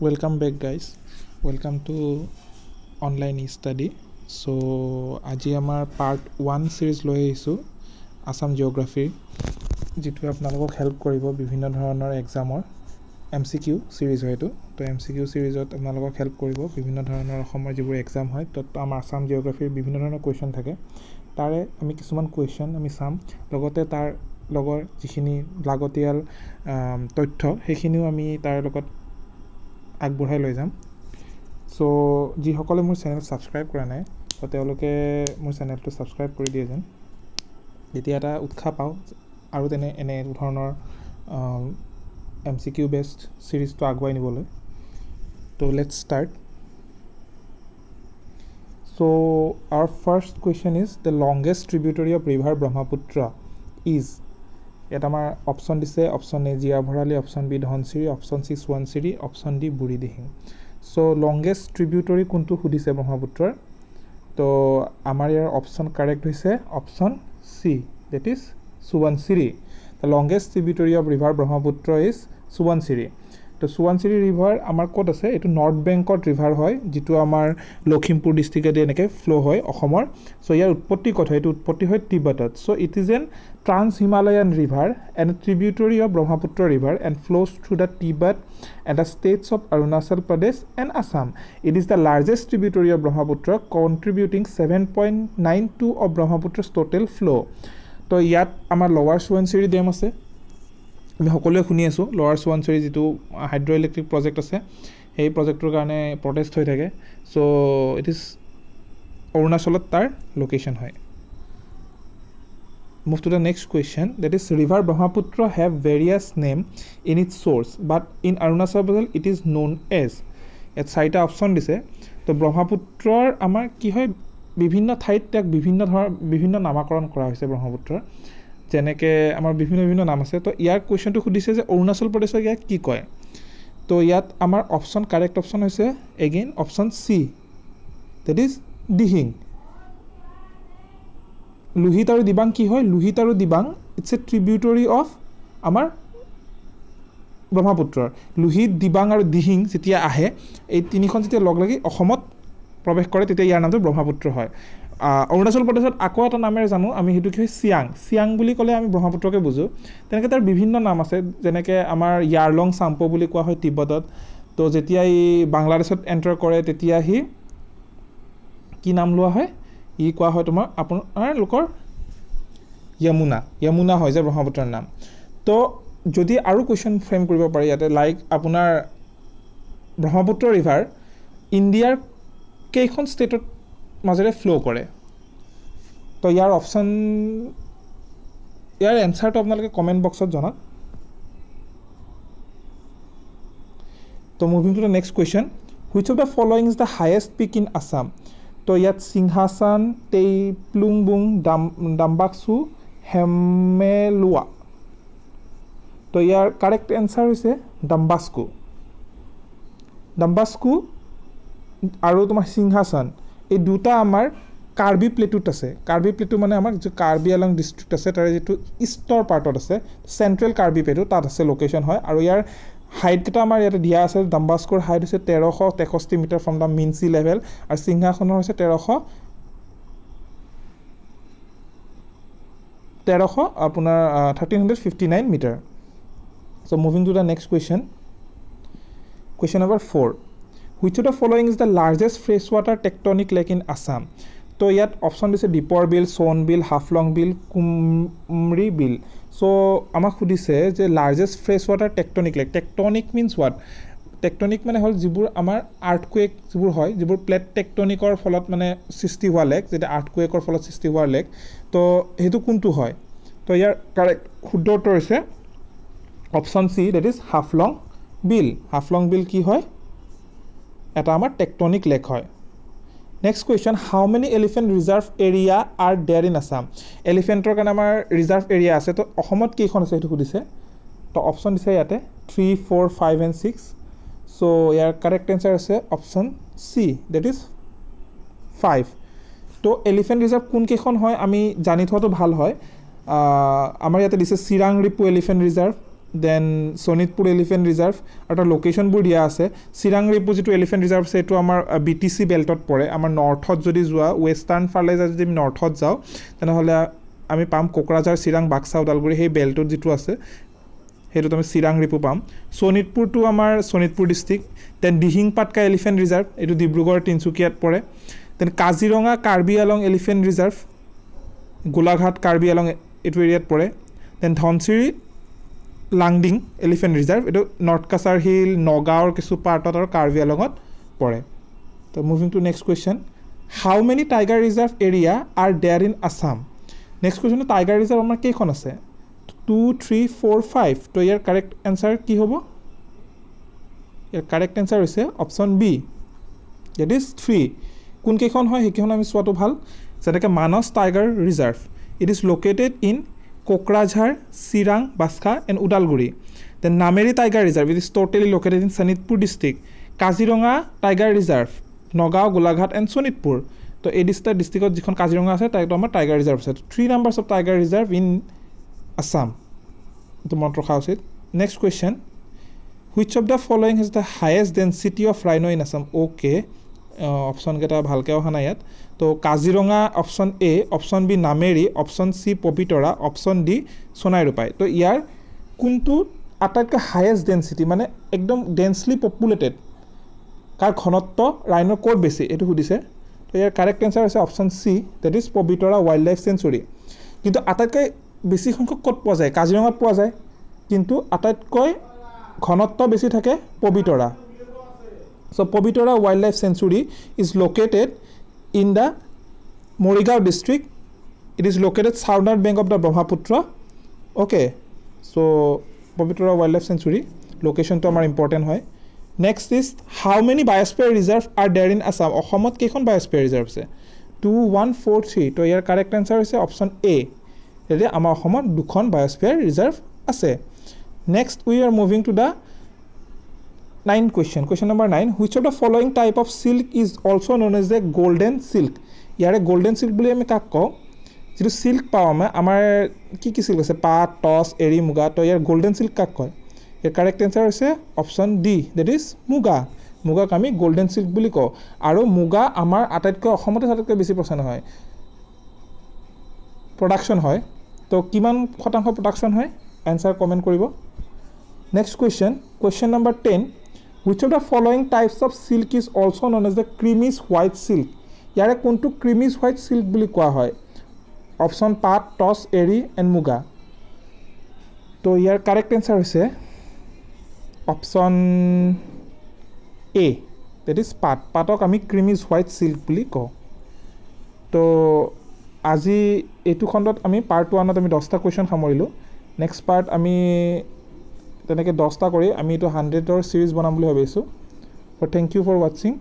Welcome back guys welcome to online study so' আজি আমাৰ part one series লৈ আহিছোঁ আছাম জিঅ'গ্ৰাফীৰ যিটোৱে আপোনালোকক হেল্প কৰিব বিভিন্ন ধৰণৰ এক্সামৰ এম চি কিউ ছিৰিজ হয় এইটো। তো এম চি কিউ ছিৰিজত আপোনালোকক হেল্প কৰিব বিভিন্ন ধৰণৰ অসমৰ যিবোৰ এক্সাম হয় তাত আমাৰ আছাম জিঅ'গ্ৰাফীৰ বিভিন্ন ধৰণৰ কুৱেশ্যন থাকে। তাৰে আমি কিছুমান কুৱেশ্যন আমি চাম। লগতে তাৰ লগৰ যিখিনি লাগতিয়াল তথ্য সেইখিনিও আমি তাৰ লগত আগবঢ়াই লৈ যাম। চ' যিসকলে মোৰ চেনেল ছাবস্ক্ৰাইব কৰা নাই তো তেওঁলোকে মোৰ চেনেলটো ছাবস্ক্ৰাইব কৰি দিয়ে যেন। তেতিয়া এটা উৎসাহ পাওঁ আৰু তেনে এনে ধৰণৰ এম চি কিউ বেষ্ট ছিৰিজটো আগুৱাই নিবলৈ। তো let's start so' our first question is the longest tributary of river Brahmaputra is ইয়াত আমাৰ অপশ্যন দিছে option A Jia Bharali option B Dhansiri option C Subansiri option D Burhidihing so' longest tributary কোনটো সুধিছে ব্ৰহ্মপুত্ৰৰ? তো আমাৰ ইয়াৰ option correct হৈছে option C that is Subansiri. The longest tributary of river Brahmaputra is Subansiri. তো Subansiri river আমাৰ ক'ত আছে? এইটো নৰ্থ বেংকত ৰিভাৰ হয় যিটো আমাৰ লখিমপুৰ ডিষ্ট্ৰিক্টেদি এনেকৈ ফ্ল' হয় অসমৰ। চ' ইয়াৰ উৎপত্তি ক'ত হয়? এইটো উৎপত্তি হয় তিব্বতত so' it is an trans Himalayan river and tributary of Brahmaputra river and flows through the Tibet and the states of Arunachal Pradesh and Assam it is the largest tributary of Brahmaputra contributing seven point nine two of Brahmaputra's total flow' তো ইয়াত আমাৰ lower Subansiri dam আছে। আমি সকলোৱে শুনি আছোঁ। Lower Subansiri যিটো হাইড্ৰ' electric project আছে সেই প্ৰজেক্টটোৰ কাৰণে প্ৰটেষ্ট হৈ থাকে। চ' ইট ইজ অৰুণাচলত তাৰ লোকেশ্যন হয়। Move to the next question that is river Brahmaputra have various name in its source but in Arunachal Pradesh it is known as ইয়াত চাৰিটা অপশ্যন দিছে। তো ব্ৰহ্মপুত্ৰৰ আমাৰ কি হয় বিভিন্ন ঠাইত ইয়াক বিভিন্ন ধৰণৰ বিভিন্ন নামাকৰণ কৰা হৈছে ব্ৰহ্মপুত্ৰৰ। যেনেকৈ আমাৰ বিভিন্ন বিভিন্ন নাম আছে তো ইয়াৰ কুৱেশ্যনটো সুধিছে যে অৰুণাচল প্ৰদেশক ইয়াক কি কয়? তো ইয়াত আমাৰ অপশ্যন কাৰেক্ট অপশ্যন হৈছে again option C that is Dihing. Lohit আৰু দিবাং কি হয়? লোহিত আৰু Dibang it's a tributary of আমাৰ ব্ৰহ্মপুত্ৰৰ। লোহিত দিবাং আৰু দিহিং যেতিয়া আহে এই তিনিখন যেতিয়া লগ লাগি অসমত প্ৰৱেশ কৰে তেতিয়া ইয়াৰ নামটো ব্ৰহ্মপুত্ৰ হয়। অৰুণাচল প্ৰদেশত আকৌ এটা নামেৰে জানো আমি সেইটো কি হয় চিয়াং। চিয়াং বুলি ক'লে আমি ব্ৰহ্মপুত্ৰকে বুজোঁ। তেনেকৈ তাৰ বিভিন্ন নাম আছে যেনেকৈ আমাৰ য়াৰলং চাম্পো বুলি কোৱা হয় তিব্বতত। তো যেতিয়া ই বাংলাদেশত এণ্টাৰ কৰে তেতিয়া সি কি নাম লোৱা হয়? ই কোৱা হয় তোমাৰ আপোনাৰ লোকৰ য়মুনা। য়মুনা হয় যে ব্ৰহ্মপুত্ৰৰ নাম। তো যদি আৰু কুৱেশ্যন ফ্ৰেম কৰিব পাৰি ইয়াতে লাইক আপোনাৰ ব্ৰহ্মপুত্ৰ ৰিভাৰ ইণ্ডিয়াৰ কেইখন ষ্টেটত মাজেৰে ফ্ল' কৰে। তো ইয়াৰ অপশ্যন ইয়াৰ এনচাৰটো আপোনালোকে কমেণ্ট বক্সত জনাওক। তো moving to the next question which of the following is the highest peak in Assam তো ইয়াত সিংহাসন টেইপ্লুংবুং ডাম ডাম্বাকচু হেমেলোৱা। তো ইয়াৰ কাৰেক্ট এনচাৰ হৈছে ডাম্বাস্কু ডাম্বাস্কু আৰু তোমাৰ সিংহাসন। এই দুটা আমাৰ কাৰ্বি প্লেটুত আছে। কাৰ্বি প্লেটু মানে আমাৰ যিটো কাৰ্বি আলং ডিষ্ট্ৰিক্ট আছে তাৰে যিটো ইষ্টৰ পাৰ্টত আছে চেণ্ট্ৰেল কাৰ্বি প্লেটু তাত আছে লোকেশ্যন হয়। আৰু ইয়াৰ হাইটকেইটা আমাৰ ইয়াতে দিয়া আছে ডাম্বাস্কুৰ হাইট হৈছে তেৰশ তেষষ্ঠি metre from the mean sea level আৰু সিংহাসনৰ হৈছে তেৰশ তেৰশ আপোনাৰ thirteen hundred fifty nine metre. So' moving to the next question question number four which of the following is the largest fresh water tectonic lake in Assam তো ইয়াত option দিছে দীপৰ বিল সোণ বিল হাফলং বিল কুমৰি বিল চ' আমাক সুধিছে যে largest fresh water tectonic lake tectonic means what tectonic মানে হ'ল যিবোৰ আমাৰ আৰ্থকুৱেক যিবোৰ হয় যিবোৰ প্লেট টেক্টনিকৰ ফলত মানে সৃষ্টি হোৱা লেক যেতিয়া আৰ্থকুৱেকৰ ফলত সৃষ্টি হোৱা লেক তো সেইটো কোনটো হয়? তো ইয়াৰ কাৰেক্ট শুদ্ধ উত্তৰ হৈছে option C that is Haflong বিল হাফলং বিল কি হয়? এটা আমাৰ টেক্টনিক লেক হয়। Next question how many elephant reserve area are there in Assam এলিফেণ্টৰ কাৰণে আমাৰ ৰিজাৰ্ভ এৰিয়া আছে তো অসমত কেইখন আছে সেইটো সুধিছে? তো অপশ্যন দিছে ইয়াতে three four five and six so' year correct answer আছে option C that is five তো এলিফেণ্ট ৰিজাৰ্ভ কোনকেইখন হয় আমি জানি থোৱাটো ভাল হয়। আমাৰ ইয়াতে দিছে Chirang Ripu elephant reserve then Sonitpur elephant reserve আৰু তাৰ লোকেশ্যনবোৰ দিয়া আছে। চিৰাং ৰিপু যিটো এলিফেণ্ট ৰিজাৰ্ভ আছে এইটো আমাৰ বি টি চি বেল্টত পৰে। আমাৰ নৰ্থত যদি যোৱা ৱেষ্টাৰ্ণ ফালে যদি আমি নৰ্থত যাওঁ তেনেহ'লে আমি পাম কোকৰাঝাৰ চিৰাং বাক্সা ওদালগুৰি সেই বেল্টত যিটো আছে সেইটোত আমি চিৰাং ৰিপু পাম। শোণিতপুৰটো আমাৰ Sonitpur district then Dihing পাটকা elephant reserve এইটো ডিব্ৰুগড় তিনিচুকীয়াত পৰে। Then Kaziranga Karbi Along elephant reserve Golaghat Karbi Along এইটো এৰিয়াত পৰে। দেন ধনচিৰি লাংডিং এলিফেণ্ট ৰিজাৰ্ভ এইটো নৰ্থ কাছাৰ হিল নগাঁৱৰ কিছু পাৰ্টত আৰু কাৰ্বি আলঙত পৰে। তো moving two next question how many tiger reserve area are there in Assam next question tiger reserve আমাৰ কেইখন আছে? টু থ্ৰী ফ'ৰ ফাইভ তো ইয়াৰ কাৰেক্ট এনচাৰ কি হ'ব? ইয়াৰ কাৰেক্ট এনচাৰ হৈছে option B that is three কোনকেইখন হয় সেইকেইখন আমি চোৱাটো ভাল। যেনেকৈ Manas tiger reserve it is located in Kokrajhar Chirang বাস্কা and Udalguri. Then Nameri tiger reserve it is totally located in Sonitpur district Kaziranga tiger reserve Nagaon Golaghat and Sonitpur. তো এই district ডিষ্ট্ৰিক্টত যিখন কাজিৰঙা আছে তাইতো আমাৰ টাইগাৰ ৰিজাৰ্ভ আছে। Three numbers of tiger reserve in Assam এইটো মনত ৰখা উচিত। Next question which of the following is the highest density of rhino' in Assam okay অপশ্যনকেইটা ভালকৈ অহা নাই ইয়াত। তো Kaziranga option A option B Nameri option C Pobitora option D Sonai Rupai তো ইয়াৰ কোনটো আটাইতকৈ হায়েষ্ট ডেঞ্চিটি মানে একদম ডেন্সলি পপুলেটেড কাৰ ঘনত্ব ৰাইনৰ ক'ত বেছি এইটো সুধিছে। তো ইয়াৰ কাৰেক্ট এনচাৰ হৈছে option C that is Pobitora wildlife sanctuary কিন্তু আটাইতকৈ বেছি সংখ্যক ক'ত পোৱা যায়? কাজিৰঙাত পোৱা যায়। কিন্তু আটাইতকৈ ঘনত্ব বেছি থাকে Pobitora. So' Pobitora wildlife sanctuary is located in the Morigaon district it is located southern bank of the Brahmaputra okay so' Pobitora wildlife sanctuary লোকেশ্যনটো আমাৰ ইম্পৰ্টেণ্ট হয় next is how many biosphere reserve are there in Assam অসমত কেইখন biosphere reserve আছে two one four three তো ইয়াৰ correct answer হৈছে option A এতিয়া আমাৰ অসমত দুখন বায়'স্ফিয়াৰ ৰিজাৰ্ভ আছে next we are moving to the nine question question number nine which of the following type of silk is also' known as the golden silk ইয়াৰে golden silk বুলি আমি কাক কওঁ? যিটো চিল্ক পাওঁ আমাৰ আমাৰ কি কি চিল্ক আছে? পাট টচ এৰী মুগা। তো ইয়াৰ গল্ডেন চিল্ক কাক কয়? ইয়াৰ কাৰেক্ট এনচাৰ হৈছে option D that is muga. মুগাক আমি গল্ডেন চিল্ক বুলি কওঁ। আৰু মুগা আমাৰ আটাইতকৈ অসমতে আটাইতকৈ বেছি প্ৰচেণ্ট হয়। প্ৰডাকশ্যন হয়। তো কিমান শতাংশ প্ৰডাকশ্যন হয়? এনচাৰ কমেণ্ট কৰিব। Next question question number ten which of the following types of silk is also' known as the creamy white silk ইয়াৰে কোনটো ক্ৰিমিজ হোৱাইট চিল্ক বুলি কোৱা হয়? অপশ্যন পাট টচ এৰী এণ্ড মুগা। তো ইয়াৰ কাৰেক্ট এনচাৰ হৈছে option A that is pat. পাটক আমি ক্ৰিমিজ হোৱাইট চিল্ক বুলি কওঁ। তো আজি এইটো খণ্ডত আমি পাৰ্ট ওৱানত আমি দহটা কুৱেশ্যন সামৰিলোঁ। নেক্সট পাৰ্ট আমি তেনেকৈ দহটা কৰি আমি এইটো হাণ্ড্ৰেডৰ ছিৰিজ বনাম বুলি ভাবিছোঁ। থেংক ইউ ফৰ ৱাচিং